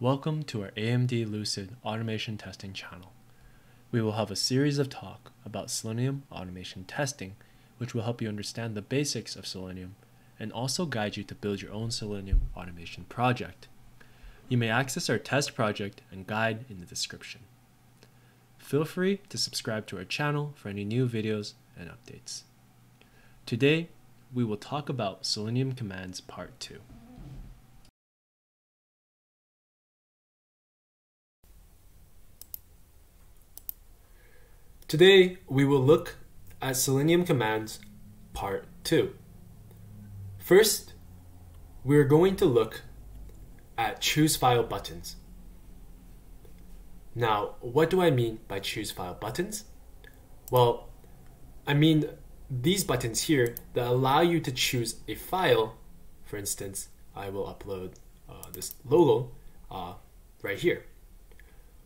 Welcome to our ADM Lucid automation testing channel. We will have a series of talk about Selenium automation testing, which will help you understand the basics of Selenium and also guide you to build your own Selenium automation project. You may access our test project and guide in the description. Feel free to subscribe to our channel for any new videos and updates. Today, we will talk about Selenium commands part 2. Today, we will look at Selenium commands part 2. First, we're going to look at choose file buttons. Now, what do I mean by choose file buttons? Well, I mean these buttons here that allow you to choose a file. For instance, I will upload uh, this logo uh, right here.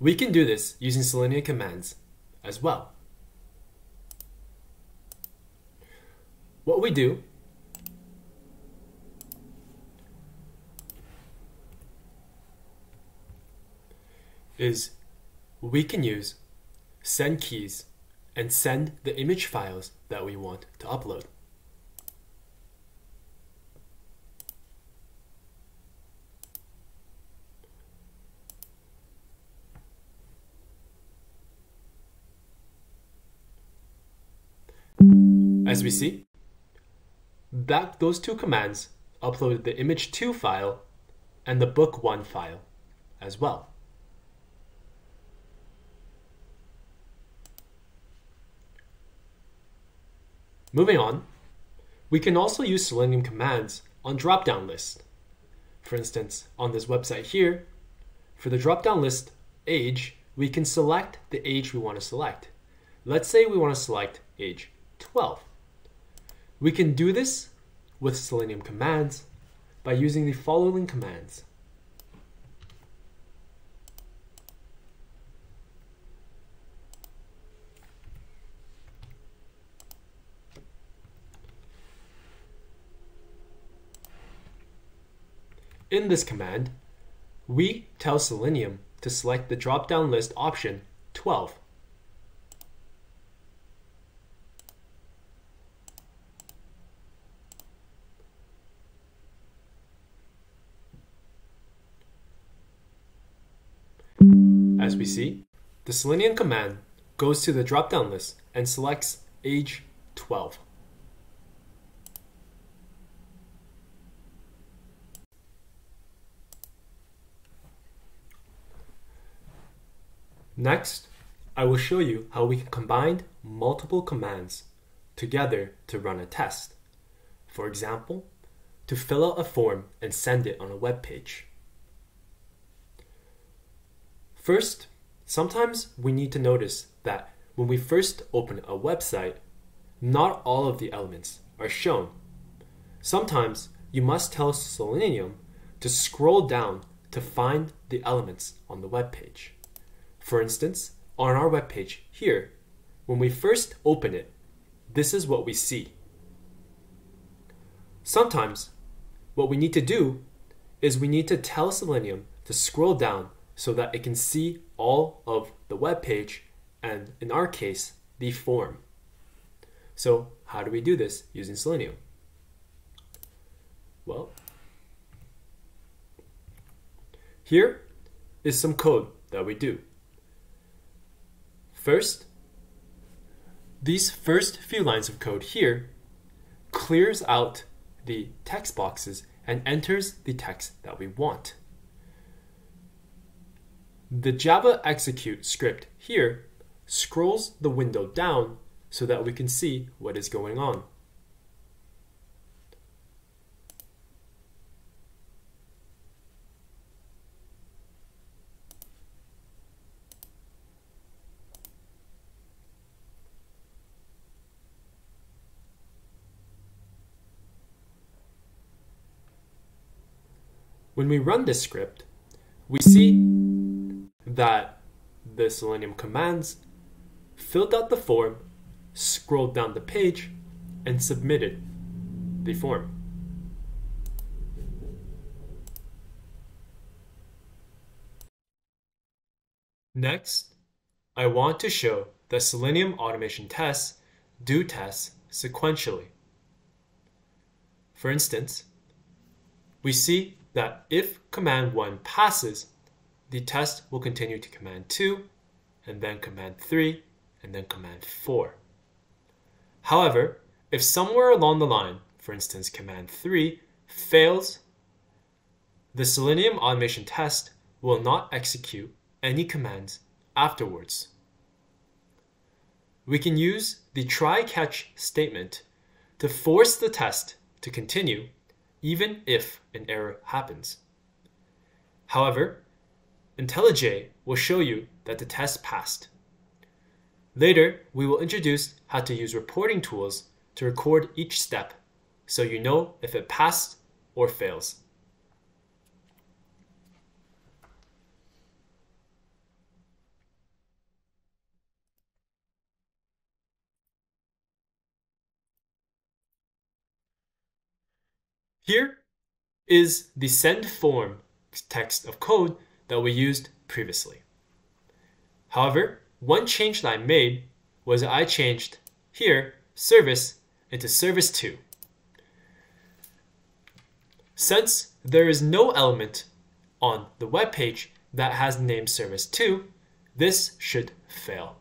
We can do this using Selenium commands as well. What we do is we can use send keys and send the image files that we want to upload. As we see, that those two commands uploaded the image2 file and the book1 file as well. Moving on, we can also use Selenium commands on drop-down list. For instance, on this website here, for the drop-down list age, we can select the age we want to select. Let's say we want to select age 12. We can do this with Selenium commands by using the following commands. In this command, we tell Selenium to select the drop-down list option 12 The Selenium command goes to the drop-down list and selects age 12. Next, I will show you how we can combine multiple commands together to run a test. For example, to fill out a form and send it on a web page. First, sometimes we need to notice that when we first open a website, not all of the elements are shown. Sometimes you must tell Selenium to scroll down to find the elements on the web page. For instance, on our web page here, when we first open it, this is what we see. Sometimes what we need to do is we need to tell Selenium to scroll down so that it can see all of the web page and in our case, the form. So how do we do this using Selenium? Well, here is some code that we do. First, these first few lines of code here clears out the text boxes and enters the text that we want. The Java execute script here scrolls the window down so that we can see what is going on. When we run this script, we see that the Selenium commands filled out the form, scrolled down the page, and submitted the form. Next, I want to show that Selenium automation tests do tests sequentially. For instance, we see that if command 1 passes, the test will continue to command 2, and then command 3, and then command 4. However, if somewhere along the line, for instance command 3, fails, the Selenium automation test will not execute any commands afterwards. We can use the try-catch statement to force the test to continue even if an error happens. However, IntelliJ will show you that the test passed. Later, we will introduce how to use reporting tools to record each step so you know if it passed or fails. Here is the send form text of code that we used previously. However, one change that I made was I changed here service into service 2. Since there is no element on the web page that has the name service 2, this should fail.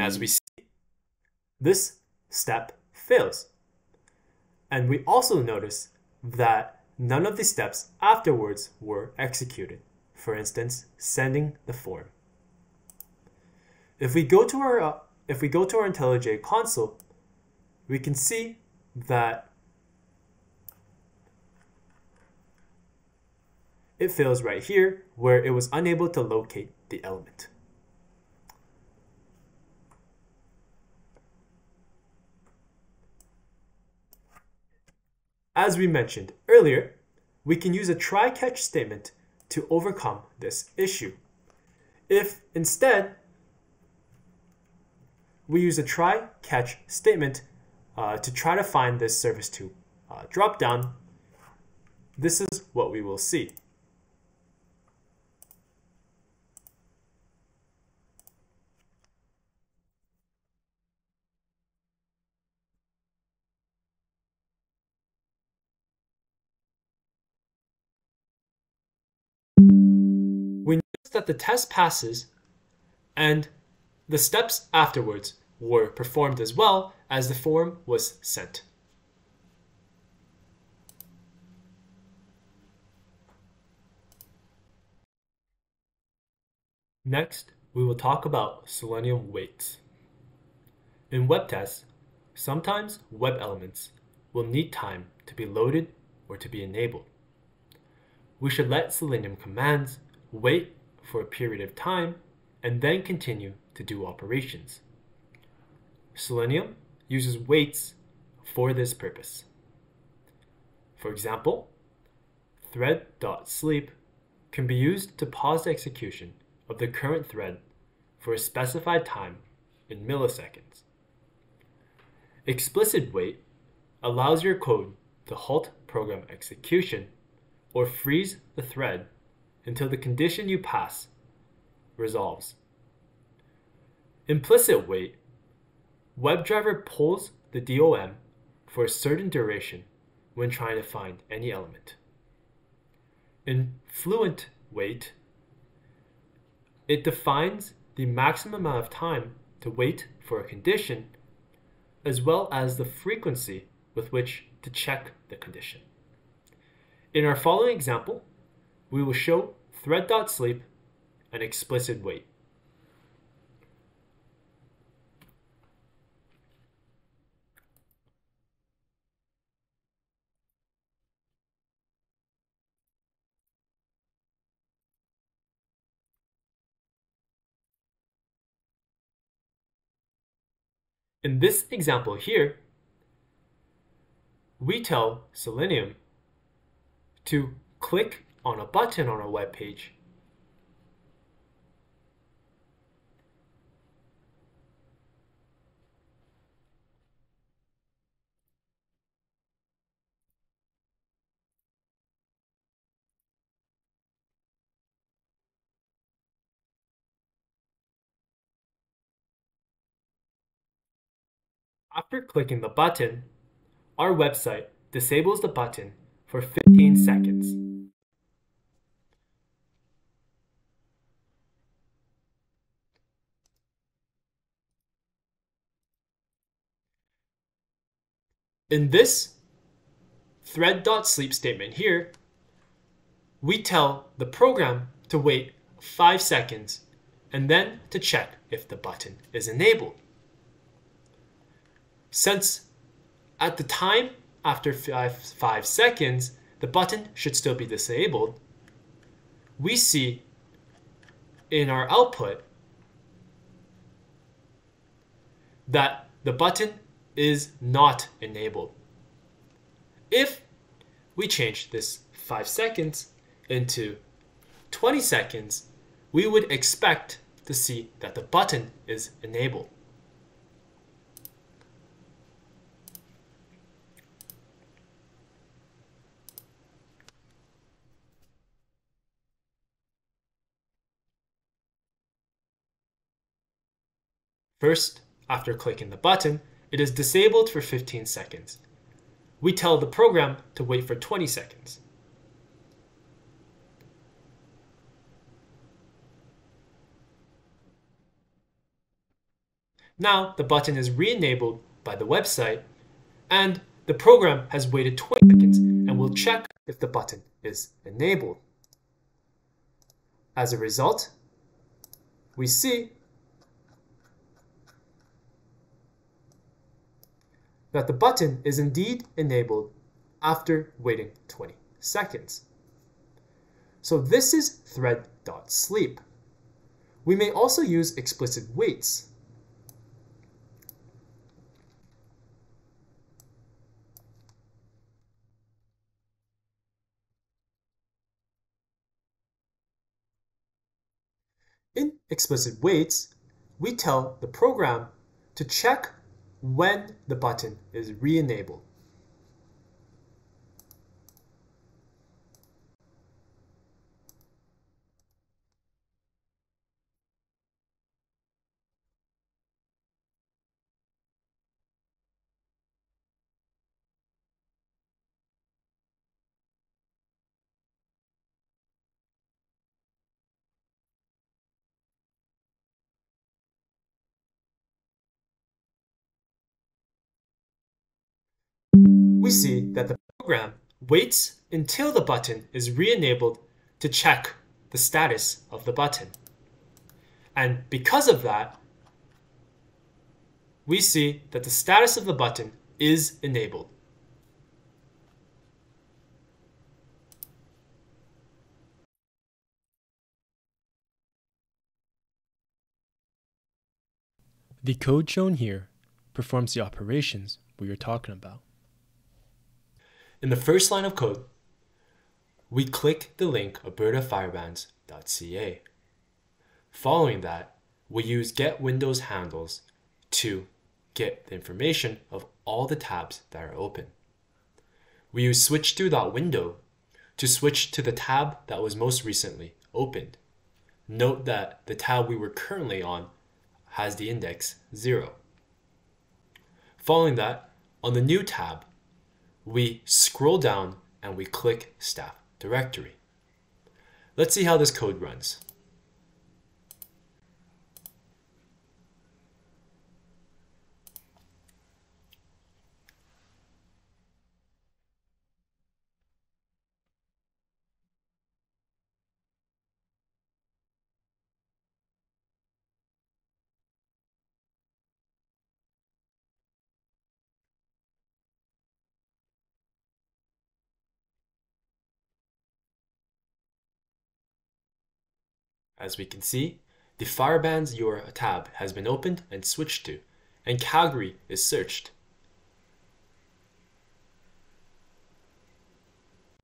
And as we see, this step fails. And we also notice that none of the steps afterwards were executed. For instance, sending the form. If we go to our uh, if we go to our IntelliJ console, we can see that it fails right here where it was unable to locate the element. As we mentioned earlier, we can use a try-catch statement to overcome this issue. If instead we use a try-catch statement uh, to try to find this service to uh, drop down, this is what we will see. That the test passes and the steps afterwards were performed as well as the form was sent. Next, we will talk about Selenium waits. In web tests, sometimes web elements will need time to be loaded or to be enabled. We should let Selenium commands wait for a period of time and then continue to do operations. Selenium uses waits for this purpose. For example, thread.sleep can be used to pause the execution of the current thread for a specified time in milliseconds. Explicit wait allows your code to halt program execution or freeze the thread until the condition you pass resolves. Implicit wait WebDriver pulls the DOM for a certain duration when trying to find any element. In fluent wait, it defines the maximum amount of time to wait for a condition as well as the frequency with which to check the condition. In our following example, we will show thread.sleep an explicit wait. In this example here, we tell Selenium to click on a button on a web page. After clicking the button, our website disables the button for 15 seconds. In this thread.sleep statement here, we tell the program to wait 5 seconds and then to check if the button is enabled. Since at the time after five, five seconds, the button should still be disabled, we see in our output that the button is not enabled. If we change this 5 seconds into 20 seconds, we would expect to see that the button is enabled. First, after clicking the button, it is disabled for 15 seconds. We tell the program to wait for 20 seconds. Now the button is re-enabled by the website and the program has waited 20 seconds and will check if the button is enabled. As a result, we see that the button is indeed enabled after waiting 20 seconds. So this is thread.sleep. We may also use explicit waits. In explicit waits, we tell the program to check when the button is re-enabled. We see that the program waits until the button is re-enabled to check the status of the button. And because of that, we see that the status of the button is enabled. The code shown here performs the operations we are talking about. In the first line of code, we click the link albertafirebans.ca. Following that, we use get windows handles to get the information of all the tabs that are open. We use switch to that window to switch to the tab that was most recently opened. Note that the tab we were currently on has the index 0. Following that, on the new tab, we scroll down and we click staff directory. Let's see how this code runs. As we can see, the Firebans URL tab has been opened and switched to, and Calgary is searched.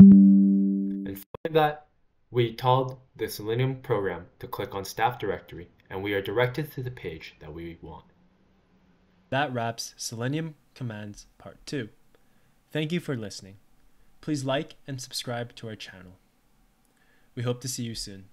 And following that, we told the Selenium program to click on staff directory and we are directed to the page that we want. That wraps Selenium Commands Part 2. Thank you for listening. Please like and subscribe to our channel. We hope to see you soon.